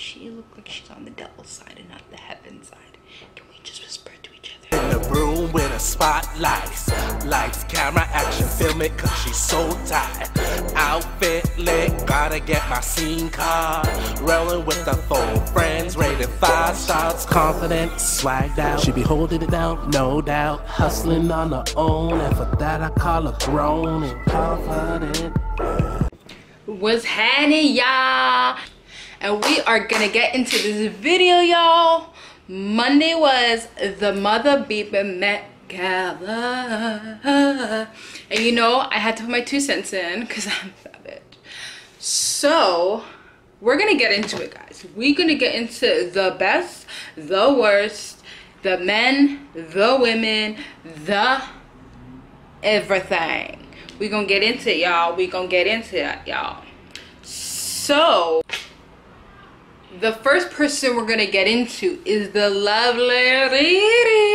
she look like she's on the devil's side and not the heaven side? Can we just whisper to each other? In the room with a spotlight. Lights, camera, action, film it, cause she's so tight. Outfit lit, gotta get my scene card. Rolling with the full friends, rated five stars. Confident, swagged out. She be holding it down, no doubt. Hustling on her own, and for that I call her grown and confident. What's happening, y'all? And we are gonna get into this video, y'all. Monday was the mother beeping Met Gala. And you know, I had to put my two cents in because I'm savage. So, we're gonna get into it, guys. We're gonna get into the best, the worst, the men, the women, the everything. we gonna get into it, y'all. we gonna get into it, y'all. So, the first person we're gonna get into is the lovely Riri.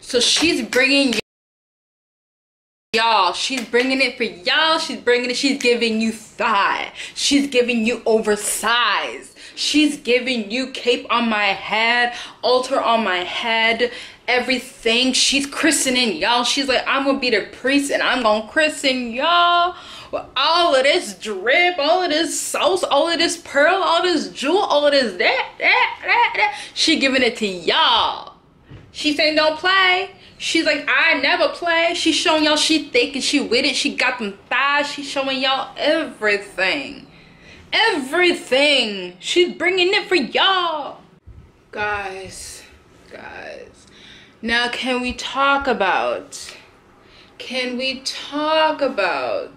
So she's bringing y'all. She's bringing it for y'all. She's bringing it. She's giving you thigh. She's giving you oversized. She's giving you cape on my head altar on my head everything. She's christening y'all. She's like i'm gonna be the priest and i'm gonna christen y'all with all of this drip all of this sauce all of this pearl all this jewel all of this that that that, that. she giving it to y'all she saying don't play She's like, I never play. She's showing y'all she thick and she with it. She got them thighs. She's showing y'all everything. Everything. She's bringing it for y'all. Guys, guys. Now can we talk about, can we talk about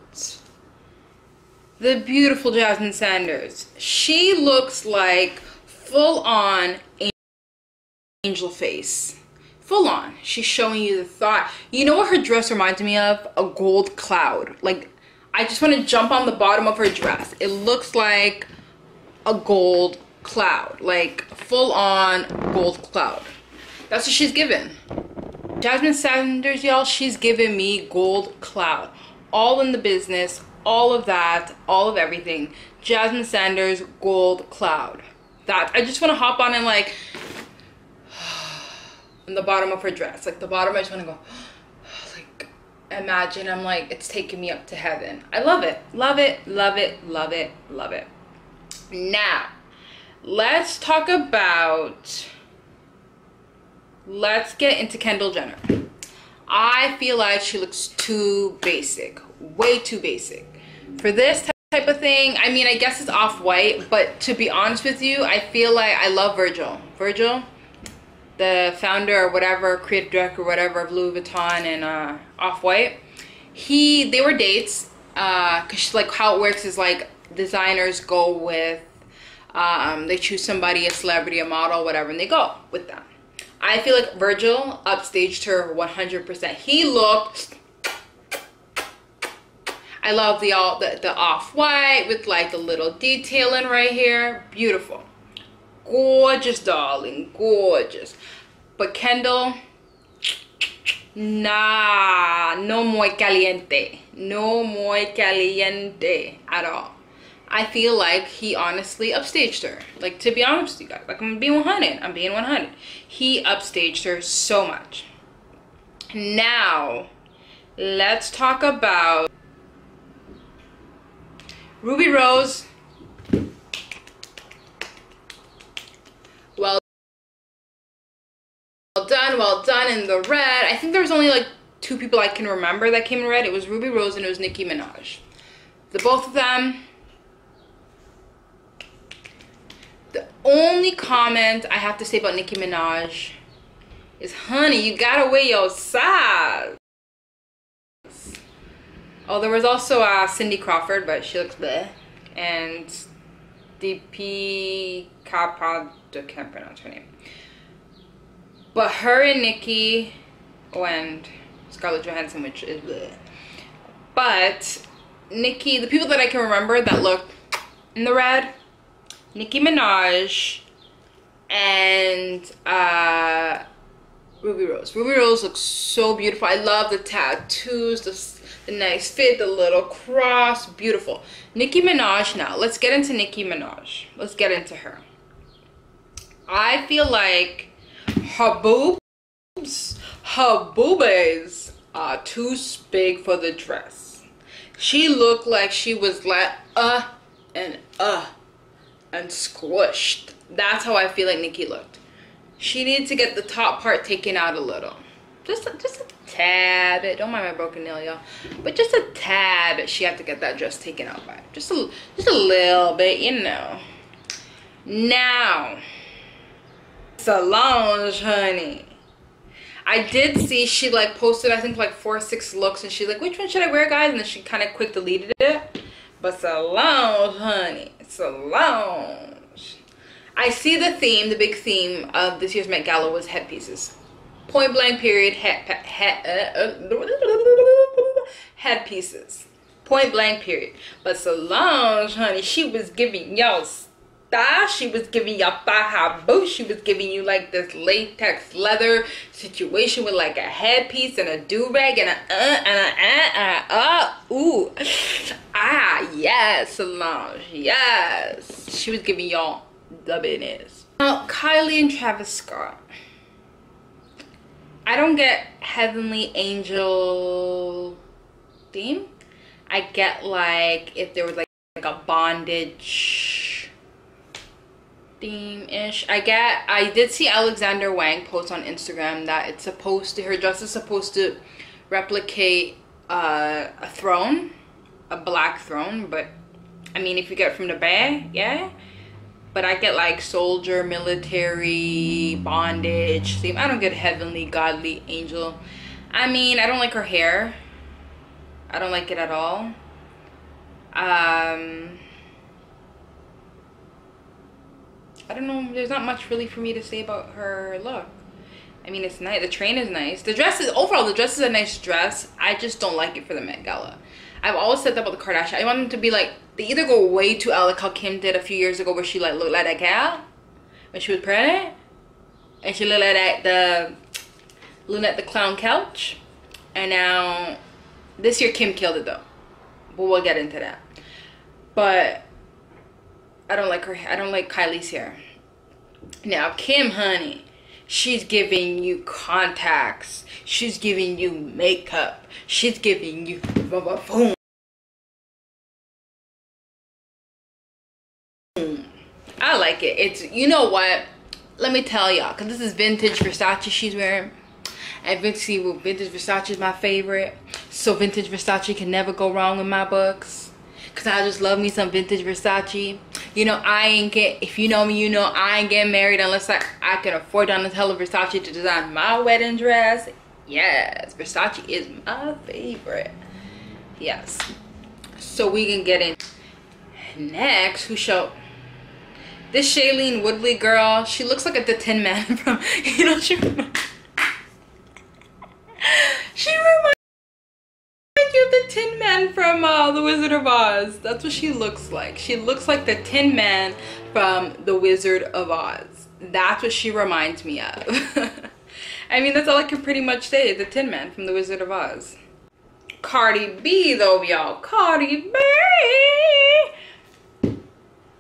the beautiful Jasmine Sanders? She looks like full on angel face. Full on. She's showing you the thought. You know what her dress reminds me of? A gold cloud. Like i just want to jump on the bottom of her dress. It looks like a gold cloud. Like full on gold cloud. That's what she's given. Jasmine sanders y'all she's giving me gold cloud. All in the business all of that all of everything jasmine sanders gold cloud that i just want to hop on and like in the bottom of her dress. Like the bottom, I just want to go, like, imagine I'm like, it's taking me up to heaven. I love it. Love it. Love it. Love it. Love it. Now, let's talk about, let's get into Kendall Jenner. I feel like she looks too basic, way too basic. For this type of thing, I mean, I guess it's off-white, but to be honest with you, I feel like I love Virgil. Virgil, the founder or whatever, creative director or whatever of Louis Vuitton and uh, Off-White, he, they were dates, uh, cause like how it works is like designers go with, um, they choose somebody, a celebrity, a model, whatever, and they go with them. I feel like Virgil upstaged her 100%. He looked, I love the all the, the off-white with like the little detailing right here. Beautiful. Gorgeous darling. Gorgeous. But kendall nah no muy caliente. No muy caliente at all. I feel like he honestly upstaged her. Like to be honest with you guys like i'm being 100 i'm being 100 he upstaged her so much. Now let's talk about ruby rose well done, well done in the red. I think there was only like two people I can remember that came in red. It was Ruby Rose and it was Nicki Minaj. The both of them. The only comment I have to say about Nicki Minaj is, honey, you gotta wear your size. Oh, there was also uh, Cindy Crawford, but she looks bleh. And DP Kappa, I can't pronounce her name. But her and Nicki, oh, and Scarlett Johansson, which is bleh. But Nicki, the people that I can remember that look in the red, Nicki Minaj and uh, Ruby Rose. Ruby Rose looks so beautiful. I love the tattoos, the, the nice fit, the little cross, beautiful. Nicki Minaj now. Let's get into Nicki Minaj. Let's get into her. I feel like her boobs, her boobies are too big for the dress. She looked like she was like uh and uh and squished. That's how I feel like Nicki looked. She needs to get the top part taken out a little. Just a, just a tad bit. Don't mind my broken nail, y'all. But just a tad bit. She had to get that dress taken out by. Just a, just a little bit, you know. Now, Solange, honey. I did see she like posted I think like four or six looks and she's like which one should I wear guys and then she kind of quick deleted it but Solange honey Solange I see the theme the big theme of this year's Met Gala was headpieces point blank period head, head, uh, headpieces point blank period but Solange honey she was giving y'all style She was giving y'all thigh high boots. She was giving you like this latex leather situation with like a headpiece and a do-rag and a uh and a uh a uh. Ooh. Ah, yes, Solange. Yes. She was giving y'all the business. Now, Kylie and Travis Scott. I don't get Heavenly Angel theme. I get like if there was like, like a bondage theme-ish. I get I did see Alexander Wang post on Instagram that it's supposed to her dress is supposed to replicate uh, a throne, a black throne, but I mean if you get from the bay, yeah. But I get like soldier, military, bondage theme. I don't get heavenly, godly, angel. I mean, I don't like her hair. I don't like it at all. Um I don't know. There's not much really for me to say about her look. I mean, it's nice. The train is nice. The dress is overall. The dress is a nice dress. I just don't like it for the Met Gala. I've always said that about the Kardashians. I want them to be like they either go way too out like how Kim did a few years ago, where she like looked like that gal when she was pregnant, and she looked like that the Lynette the clown couch, and now this year Kim killed it though, but we'll get into that. But I don't like her. I don't like Kylie's hair. Now Kim, honey, she's giving you contacts. She's giving you makeup. She's giving you boom. I like it. It's you know what? Let me tell y'all, cause this is vintage Versace she's wearing. And vintage, vintage Versace is my favorite. So vintage Versace can never go wrong in my books. Cause I just love me some vintage Versace you know i ain't get if you know me you know i ain't getting married unless i i can afford Donatella versace to design my wedding dress. Yes versace is my favorite. Yes. So we can get in. Next who showed this Shailene Woodley girl she looks like a the tin man from you know she reminds you of the Tin Man from uh, The Wizard of Oz. That's what she looks like. She looks like the Tin Man from The Wizard of Oz. That's what she reminds me of. I mean, that's all I can pretty much say. The Tin Man from The Wizard of Oz. Cardi B though, y'all. Cardi B!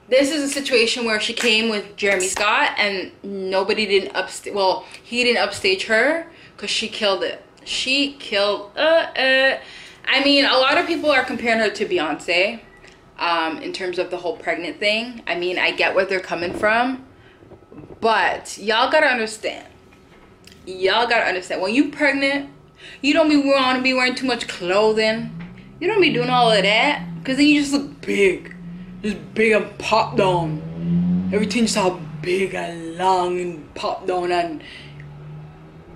This is a situation where she came with Jeremy Scott and nobody didn't upstage, well, he didn't upstage her because she killed it. She killed, uh, uh, I mean, a lot of people are comparing her to Beyonce um, in terms of the whole pregnant thing. I mean, I get where they're coming from, but y'all gotta understand. Y'all gotta understand. When you pregnant, you don't be want to be wearing too much clothing. You don't be doing all of that, cause then you just look big, just big and popped on. Everything's all big and long and popped on and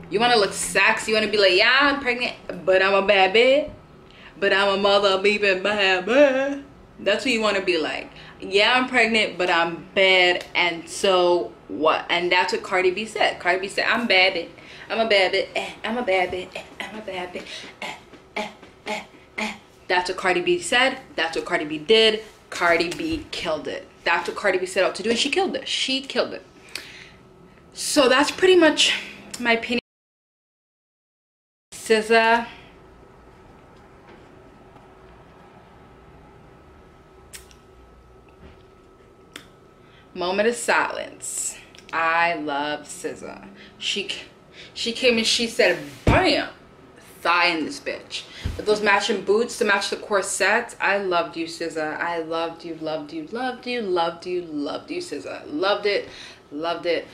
you want to look sexy. You want to be like, yeah, I'm pregnant, but I'm a bad bitch but I'm a mother baby baby. That's what you want to be like. Yeah, I'm pregnant, but I'm bad, and so what? And that's what Cardi B said. Cardi B said, I'm bad. I'm a bad bitch. Eh, I'm a bad bitch. Eh, I'm a bad bitch. Eh, eh, eh, eh. That's what Cardi B said. That's what Cardi B did. Cardi B killed it. That's what Cardi B set out to do, and she killed it. She killed it. So that's pretty much my opinion. SZA moment of silence. I love SZA. She she came and she said, bam, thigh in this bitch. With those matching boots to match the corset, I loved you, SZA. I loved you, loved you, loved you, loved you, loved you, SZA. Loved it, loved it.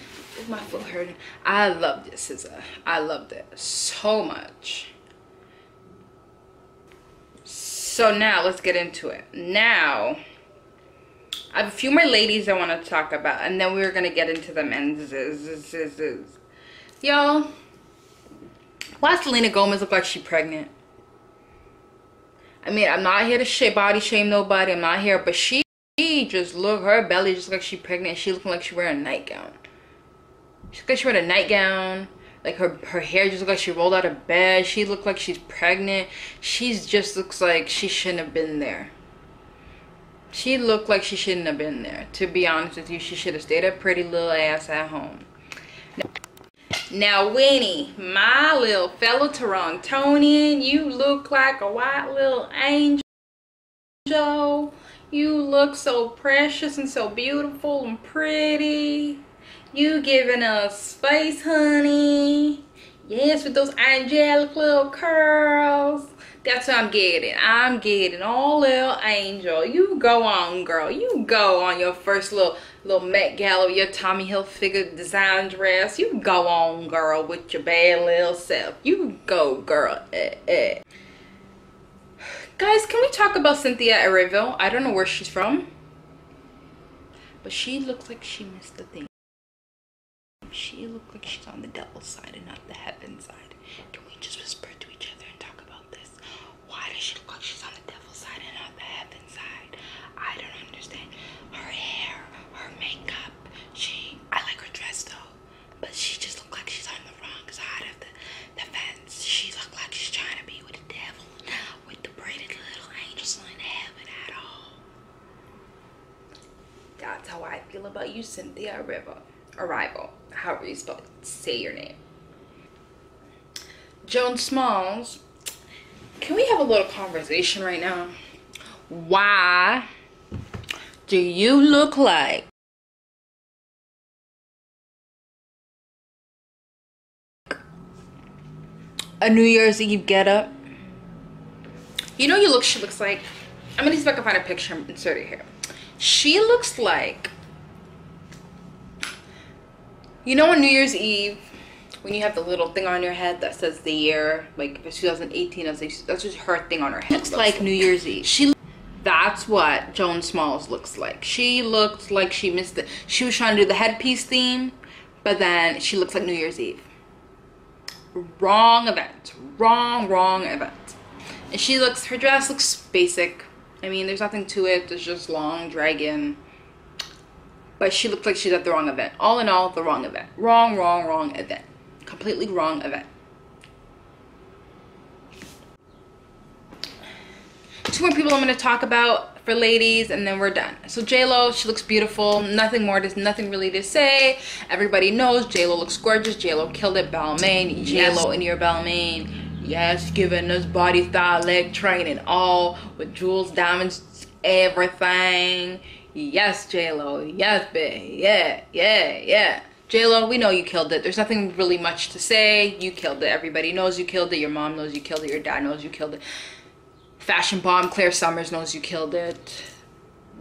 My foot hurting. I loved it, SZA. I loved it so much. So now let's get into it. Now, I have a few more ladies I want to talk about, and then we're gonna get into the men's. Y'all, why Selena Gomez look like she's pregnant? I mean, I'm not here to body shame nobody. I'm not here, but she, she just look her belly just like she pregnant. She looking like she wearing a nightgown. She look like she wearing a nightgown. Like her her hair just look like she rolled out of bed. She looked like she's pregnant. She just looks like she shouldn't have been there. She looked like she shouldn't have been there. To be honest with you, she should have stayed her pretty little ass at home. Now, Winnie, my little fellow Torontonian, you look like a white little angel. You look so precious and so beautiful and pretty. You giving us space, honey. Yes, with those angelic little curls. That's what I'm getting. I'm getting all little angel. You go on, girl. You go on your first little little Met Gala, your Tommy Hilfiger design dress. You go on, girl, with your bad little self. You go, girl. Eh, eh. Guys, can we talk about Cynthia Erivo? I don't know where she's from. But she looks like she missed the thing. She looks like she's on the devil's side and not the heaven side. Can we just whisper to each other and talk about this? Why does she look like she's on the devil's side and not the heaven side? I don't understand. Her hair, her makeup. She, I like her dress though, but she just looked like she's on the wrong side of the, the fence. She looked like she's trying to be with the devil, with the braided little angels in heaven at all. That's how I feel Cynthia River. Arrival, however you spell say your name. Joan Smalls, can we have a little conversation right now? Why do you look like a New Year's Eve get up? You know you look she looks like I'm gonna see if I can find a picture and insert it here. She looks like you know on New Year's Eve when you have the little thing on your head that says the year, like if it's 2018, that's, just her thing on her head. Looks like New Year's Eve. She, that's what Joan Smalls looks like. She looked like she missed it. She was trying to do the headpiece theme, but then she looks like New Year's Eve. Wrong event. Wrong, wrong event. And she looks, her dress looks basic. I mean, there's nothing to it. It's just long, dragon but she looked like she's at the wrong event. All in all, the wrong event. Wrong, wrong, wrong event. Completely wrong event. Two more people I'm going to talk about for ladies and then we're done. So J-Lo, she looks beautiful. Nothing more, there's nothing really to say. Everybody knows J-Lo looks gorgeous. J-Lo killed it. Balmain, J-Lo in your Balmain. Yes, giving us body, thigh, leg training all with jewels, diamonds, everything Yes, J-Lo. Yes, babe. Yeah, yeah, yeah. J-Lo, we know you killed it. There's nothing really much to say. You killed it. Everybody knows you killed it. Your mom knows you killed it. Your dad knows you killed it. Fashion bomb Claire Sulmers knows you killed it.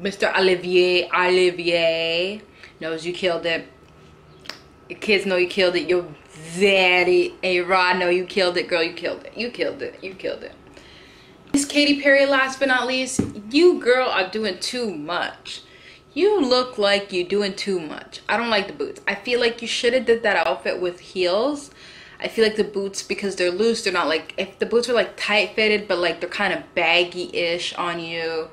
Mr. Olivier Olivier knows you killed it. Your kids know you killed it. Your daddy A-Rod know you killed it. Girl, you killed it. You killed it. You killed it. Miss Katy Perry, last but not least, you girl are doing too much. You look like you're doing too much. I don't like the boots. I feel like you should have did that outfit with heels. I feel like the boots, because they're loose, they're not like, if the boots are like tight fitted, but like they're kind of baggy-ish on you,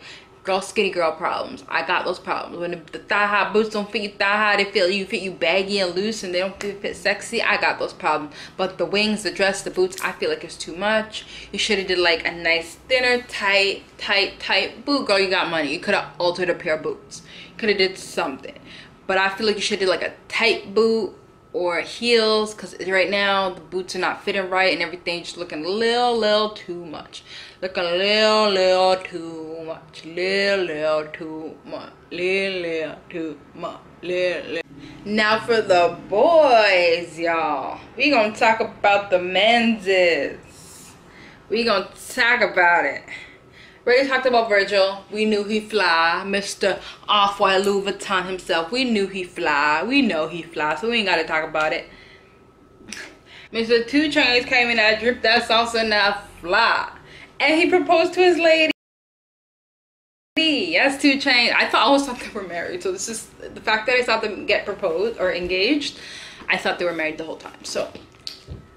girl skinny girl problems. I got those problems. When the, thigh high boots don't fit you thigh high they feel you fit you baggy and loose and they don't fit, fit sexy i got those problems. But the wings the dress the boots i feel like it's too much. You should have did like a nice thinner tight tight tight boot. Girl you got money. You could have altered a pair of boots. Could have did something. But i feel like you should have did like a tight boot or heels because right now the boots are not fitting right and everything just looking a little little too much. Looking a little little too much. Little little too much. Little little too much. Little, little. now for the boys y'all. We gonna talk about the menses. We gonna talk about it already talked about Virgil. We knew he fly. Mr. Off-White Louis Vuitton himself. We knew he fly. We know he fly. So we ain't got to talk about it. Mr. 2 Chainz came in that drip that salsa now fly. And he proposed to his lady. Yes, 2 Chainz. I thought I always thought they were married. So this is the fact that I saw them get proposed or engaged. I thought they were married the whole time. So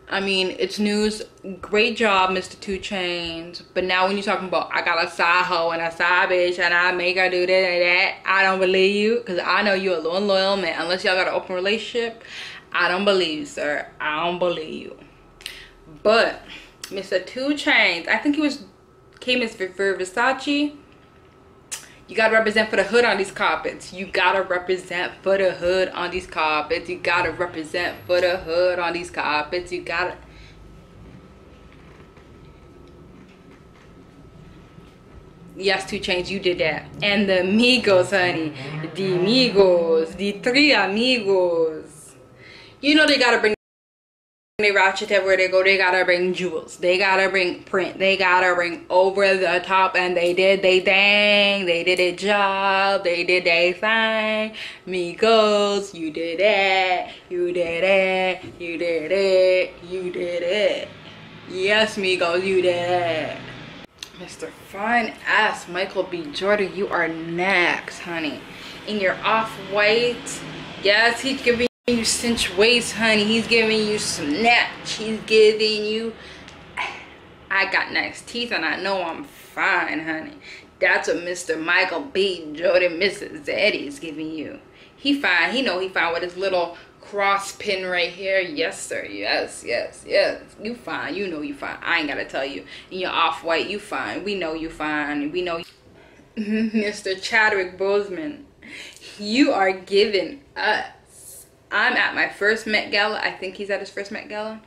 I mean, it's news. Great job, Mr. 2 Chainz. But now when you're talking about, I got a side hoe and a side bitch and I make her do this and that, I don't believe you. Because I know you're a loyal, loyal man. Unless y'all got an open relationship, I don't believe you, sir. I don't believe you. But Mr. 2 Chainz, I think he was, came as for Versace you gotta represent for the hood on these carpets. You gotta represent for the hood on these carpets. You gotta represent for the hood on these carpets. You gotta. Yes, 2 Chainz, you did that. And the amigos, honey. The amigos. The three amigos. You know they gotta bring they ratchet everywhere they go they gotta bring jewels. They gotta bring print. They gotta bring over the top and they did they thing. They did a job. They did they thing. Migos you did it. You did it. You did it. You did it. Yes migos you did it. Mr fine ass michael b. Jordan you are next honey. In your off-white yes he's giving you cinch waist, honey. He's giving you snatch. He's giving you... I got nice teeth and I know I'm fine, honey. That's what Mr. Michael B. Jordan, Mrs. Eddie is giving you. He fine. He know he fine with his little cross pin right here. Yes, sir. Yes, yes, yes. You fine. You know you fine. I ain't got to tell you. And you're off-white. You fine. We know you fine. We know... Mr. Chadwick Boseman, you are giving us I'm at my first Met Gala. I think he's at his first Met Gala.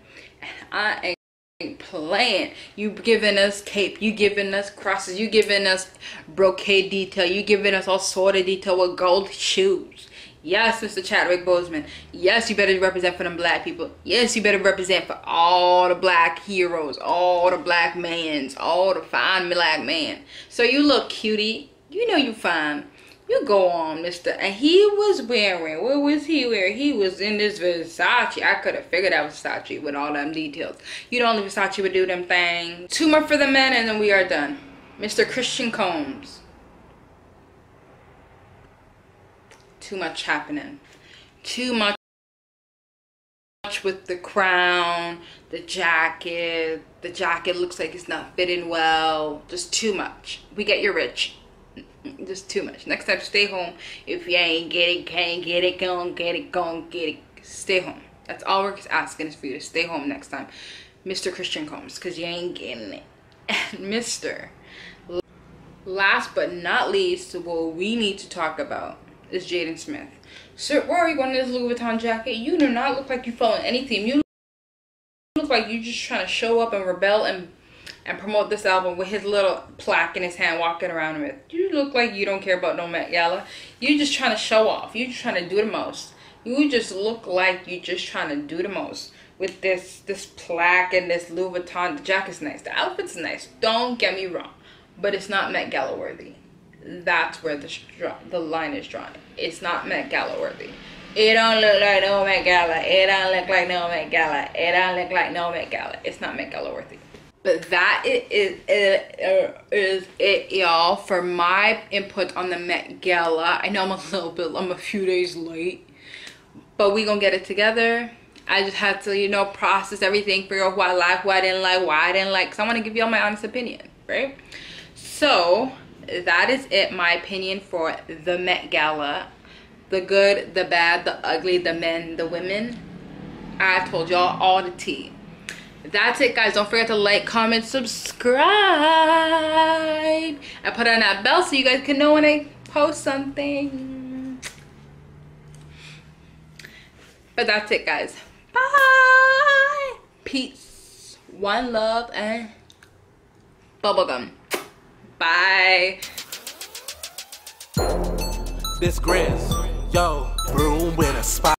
I ain't playing. You giving us cape. You giving us crosses. You giving us brocade detail. You giving us all sort of detail with gold shoes. Yes, Mr. Chadwick Boseman. Yes, you better represent for them black people. Yes, you better represent for all the black heroes, all the black mans, all the fine black man. So you look cutie. You know you fine. You go on, mister. And he was wearing, what was he wearing? He was in this Versace. I could have figured out Versace with all them details. You don't know, only Versace would do them things. Two more for the men and then we are done. Mr. Christian Combs. Too much happening. Too much Much with the crown, the jacket. The jacket looks like it's not fitting well. Just too much. We get you rich just too much. Next time, stay home. If you ain't get it, can't get it, go and get it, go and get it. Stay home. That's all we're asking is for you to stay home next time. Mr. Christian Combs, because you ain't getting it. Mr. Last but not least, what we need to talk about is Jaden Smith. Sir, where are you going in this Louis Vuitton jacket? You do not look like you following anything. You look like you're just trying to show up and rebel and and promote this album with his little plaque in his hand walking around with. You look like you don't care about no Met Gala. You just trying to show off. You just trying to do the most. You just look like you just trying to do the most with this this plaque and this Louis Vuitton. The jacket's nice. The outfit's nice. Don't get me wrong. But it's not Met Gala worthy. That's where the, the line is drawn. It's not Met Gala worthy. It don't look like no Met Gala. It don't look like no Met Gala. It don't look like no Met Gala. It's not Met Gala worthy. But that is, is, is it, y'all, for my input on the Met Gala. I know I'm a little bit, I'm a few days late, but we gonna get it together. I just had to, you know, process everything, figure out who I like, who I didn't like, why I didn't like, because I want to give you all my honest opinion, right? So, that is it, my opinion for the Met Gala. The good, the bad, the ugly, the men, the women. I told y'all all the tea that's it guys. Don't forget to like comment subscribe. And put on that bell so you guys can know when i post something. But that's it guys. Bye. Peace. One love and bubblegum bye. This grizz yo broom with a spot.